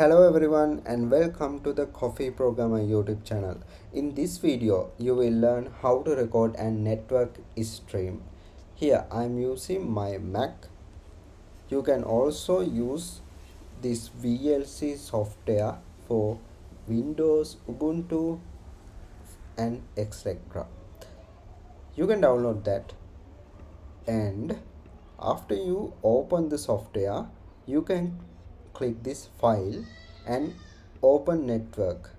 Hello everyone and welcome to the Coffee Programmer YouTube channel. In this video, you will learn how to record and network stream. Here I am using my Mac. You can also use this VLC software for Windows, Ubuntu and etc. You can download that and after you open the software you can click this file and open network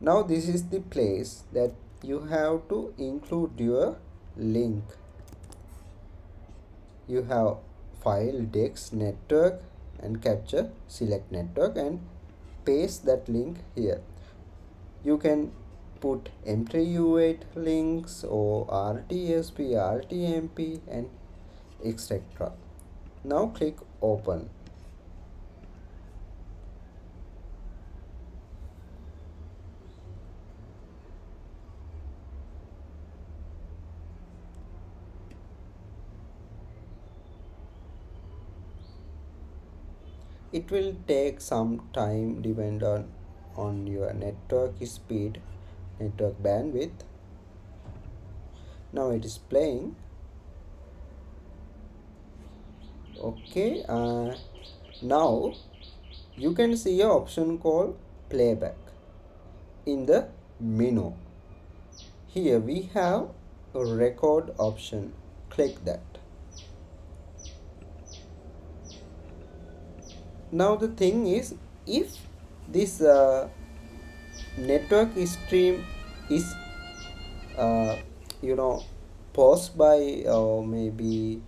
now this is the place that you have to include your link you have file disc network and capture select network and paste that link here you can put M3U8 links or RTSP, RTMP and etc. Now click open. It will take some time depend on, on your network speed network bandwidth. Now it is playing. Okay uh, now you can see a option called playback in the menu. Here we have a record option. Click that now the thing is if this uh, network stream is uh, you know paused by or maybe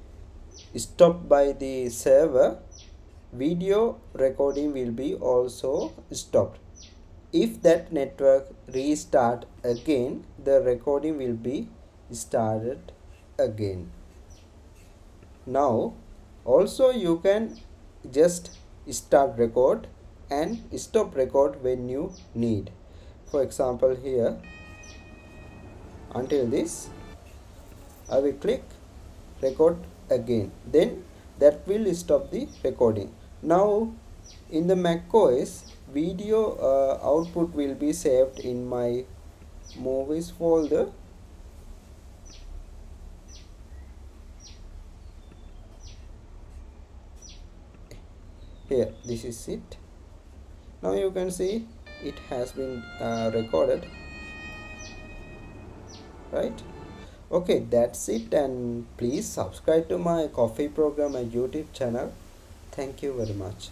stopped by the server video recording will be also stopped. If that network restart again the recording will be started again. Now also you can just start record and stop record when you need. For example here until this I will click record again. Then that will stop the recording. Now in the Mac OS video uh, output will be saved in my movies folder here this is it. Now you can see it has been uh, recorded. Right? Okay that's it. And please subscribe to my Coffee Programmer youtube channel. Thank you very much